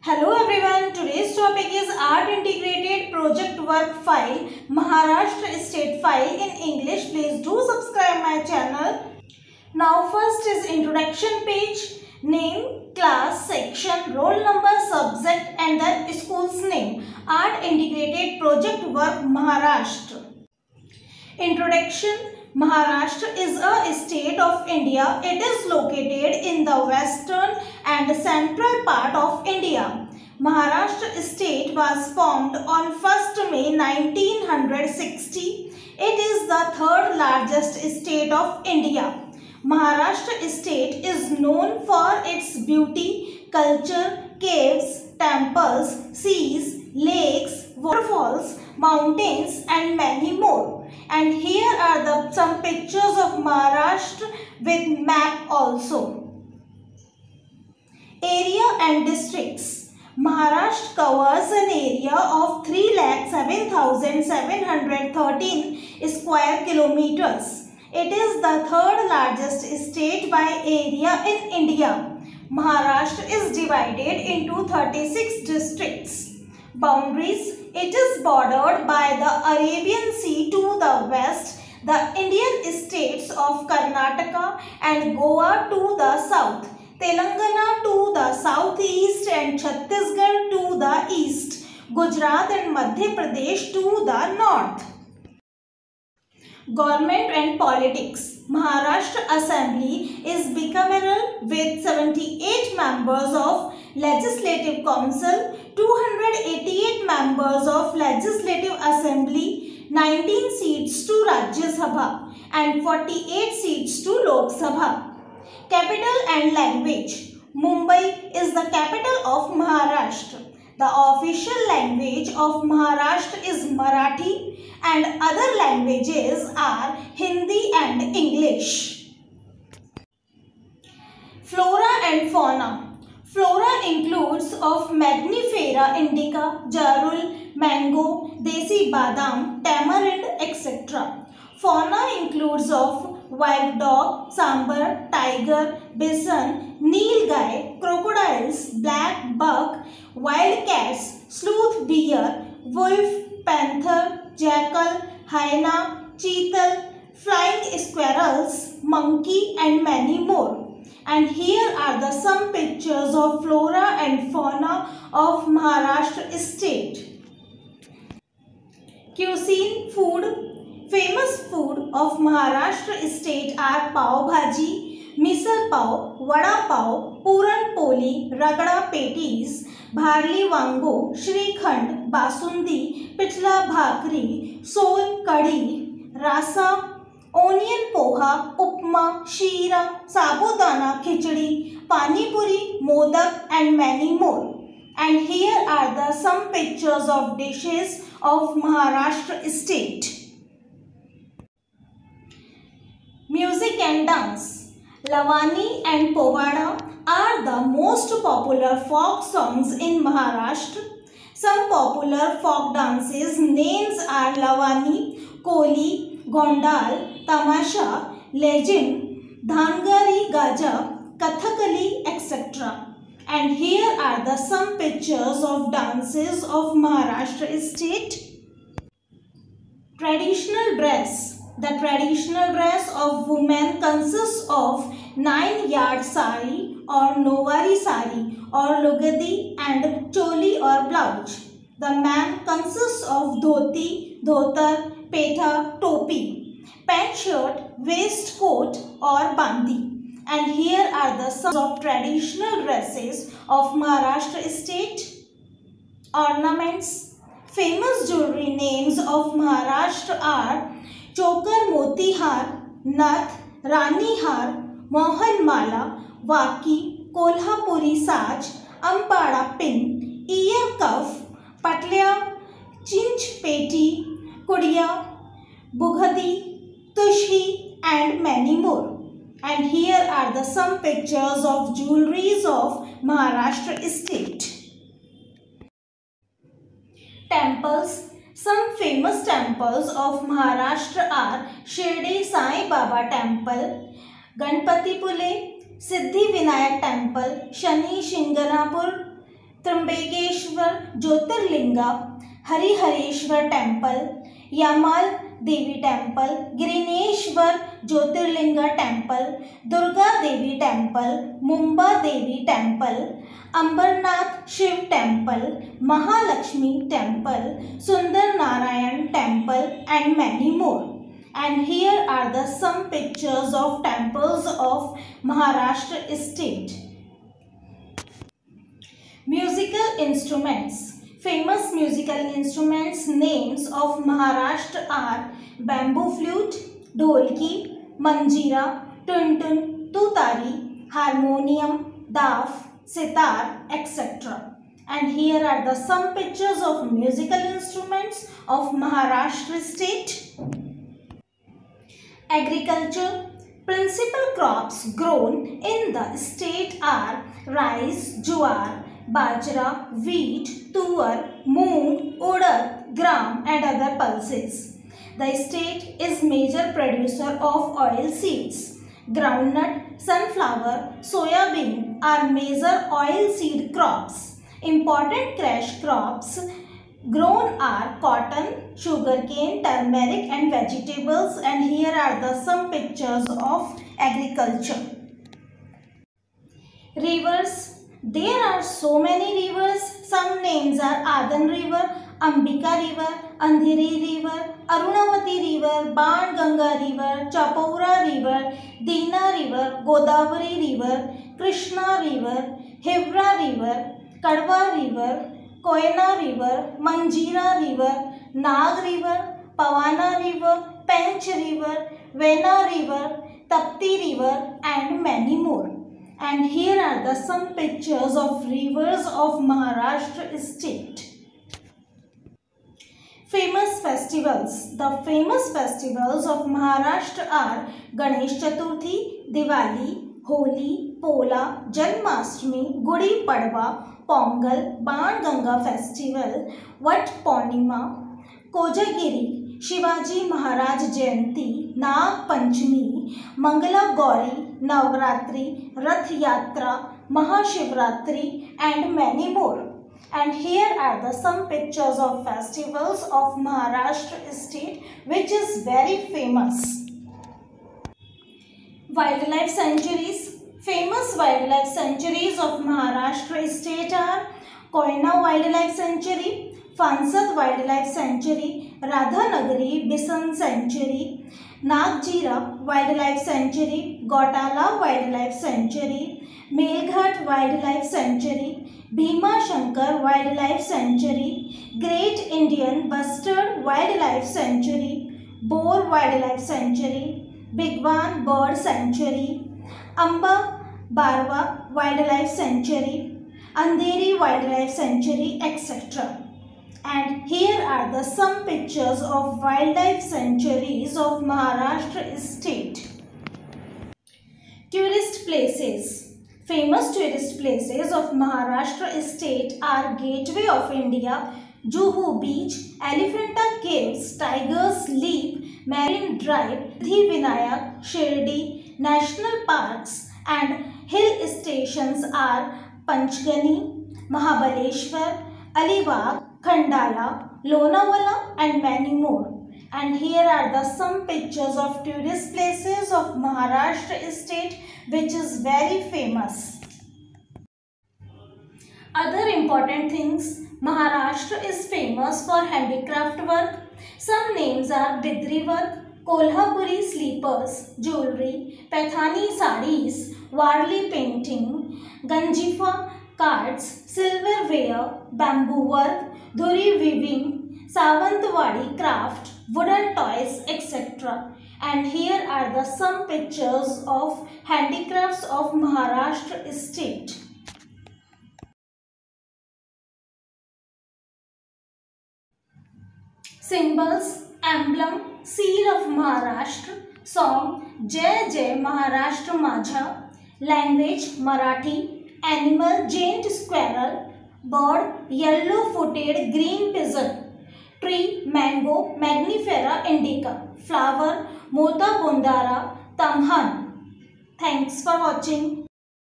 Hello everyone, today's topic is Art Integrated Project Work File Maharashtra State File in English. Please do subscribe my channel. Now first is introduction page, name, class, section, roll number, subject and then school's name. Art Integrated Project Work Maharashtra. Introduction Maharashtra is a state of India. It is located in the western and central part of India. Maharashtra state was formed on 1st May 1960. It is the third largest state of India. Maharashtra state is known for its beauty, culture, caves, temples, seas, lakes, waterfalls, mountains and many more and here are the some pictures of Maharashtra with map also. Area and districts. Maharashtra covers an area of 3,07,713 square kilometers. It is the third largest state by area in India. Maharashtra is divided into 36 districts. Boundaries it is bordered by the Arabian Sea to the west, the Indian states of Karnataka and Goa to the south, Telangana to the southeast and Chhattisgarh to the east, Gujarat and Madhya Pradesh to the north. Government and politics. Maharashtra Assembly is bicameral with 78 members of Legislative Council, 288 members of Legislative Assembly, 19 seats to Rajya Sabha and 48 seats to Lok Sabha. Capital and language. Mumbai is the capital of Maharashtra. The official language of Maharashtra is Marathi and other languages are Hindi and English. Flora and fauna. Flora includes of Magnifera indica, jarul, mango, desi badam, tamarind, etc. Fauna includes of wild dog, sambar, tiger, bison, nilgai, crocodiles, black buck, wild cats, sleuth deer, wolf, panther, jackal, hyena, cheetal, flying squirrels, monkey and many more. And here are the some pictures of flora and fauna of Maharashtra state. Cuisine food Famous food of Maharashtra state are pav bhaji, misal pav, vada pav, puran poli, ragda patties, bharli vango, shrikhand, basundi, pithla bhakri, sol kadhi, rassa, onion poha, upma, sheera, sabudana, khichdi panipuri modak and many more and here are the some pictures of dishes of Maharashtra state music and dance lavani and powada are the most popular folk songs in Maharashtra. Some popular folk dances names are Lavani, Koli, Gondal, Tamasha, Legend, Dhangari Gaja, Kathakali, etc. And here are the some pictures of dances of Maharashtra state. Traditional dress the traditional dress of women consists of 9 yard sari और नोवारी साड़ी और लुगदी and choli और blouse. The man consist of dhoti, dhotar, pheta, topi pant shirt waistcoat और bandi. And here are the some of traditional dresses of Maharashtra state ornaments famous jewellery names of Maharashtra are choker moti haar nath रानी हार मोहन माला वाकी, कोल्हापुरी साज, Ambala pin, year cough, patliya, chinch peti, kudya bugdi tushi and many more and here are the some pictures of jewelleries of Maharashtra state temples some famous temples of Maharashtra are Shirdi Sai Baba temple Ganpatipule Siddhi Vinayak temple Shani Shingnapur Trimbakeshwar Jyotirlinga, Harihareshwar temple Yamal Devi temple Grishneshwar Jyotirlinga temple Durga Devi temple Mumba Devi temple Ambernath Shiv temple Mahalaxmi temple Sundar Narayan temple and many more And here are the some pictures of temples of Maharashtra state. Musical instruments. Famous musical instruments names of Maharashtra are bamboo flute, dholki, manjira, tuntun, tutari, harmonium, daf, sitar, etc. And here are the some pictures of musical instruments of Maharashtra state. Agriculture Principal crops grown in the state are rice, jowar, bajra, wheat, tuar, moong, urad, gram and other pulses. The state is major producer of oil seeds. Groundnut, sunflower, soya bean are major oil seed crops. Important cash crops grown are cotton, sugarcane, turmeric and vegetables and here are the some pictures of agriculture. Rivers. There are so many rivers. Some names are Adan River, Ambika River, Andheri River, Arunavati River, Ban Ganga River, Chapaura River, Dina River, Godavari River, Krishna River, Hivra River, Kadwa River, Koyna river, Manjira river, Nag river, Pavana river, Pench river, Vena river, Tapti river and many more and here are the some pictures of rivers of Maharashtra state famous festivals the famous festivals of Maharashtra are Ganesh Chaturthi Diwali Holi Pola Janmashtami Gudi Padwa Pongal Ban Ganga festival Vat Purnima Kojagiri Shivaji Maharaj Jayanti Nag Panchami Mangala Gauri Navratri Rath Yatra Mahashivratri and many more and here are the some pictures of festivals of Maharashtra state which is very famous wildlife sanctuaries Famous wildlife sanctuaries of Maharashtra state are Koyna Wildlife Sanctuary, Fansad Wildlife Sanctuary, Radhanagari Bisan Sanctuary, Nagjira Wildlife Sanctuary, Gotala Wildlife Sanctuary, Melghat Wildlife Sanctuary, Bhima Shankar Wildlife Sanctuary, Great Indian Bustard Wildlife Sanctuary, Boar Wildlife Sanctuary, Bigwan Bird Sanctuary, Amba Barwa Wildlife Sanctuary, Andheri Wildlife Sanctuary, etc. And here are the some pictures of wildlife sanctuaries of Maharashtra state. Tourist places. Famous tourist places of Maharashtra state are Gateway of India, Juhu Beach, Elephanta Caves, Tigers Leap, Marine Drive, Siddhi Vinayak, Shirdi, National Parks and hill stations are Panchgani, Mahabaleshwar, Alibag, Khandala, Lonavala and many more. And here are the some pictures of tourist places of Maharashtra state which is very famous. Other important things Maharashtra is famous for handicraft work. Some names are Bidri work, Kolhapuri slippers jewellery Paithani saris Warli painting Ganjifa cards silverware bamboo work dhurrie weaving Sawantwadi craft wooden toys etcetera and here are the some pictures of handicraft of Maharashtra state symbols emblem seal of Maharashtra song Jai Jai Maharashtra Majha language Marathi animal giant squirrel bird yellow footed green pigeon tree mango Mangifera indica flower Mota Bondara Tamhan thanks for watching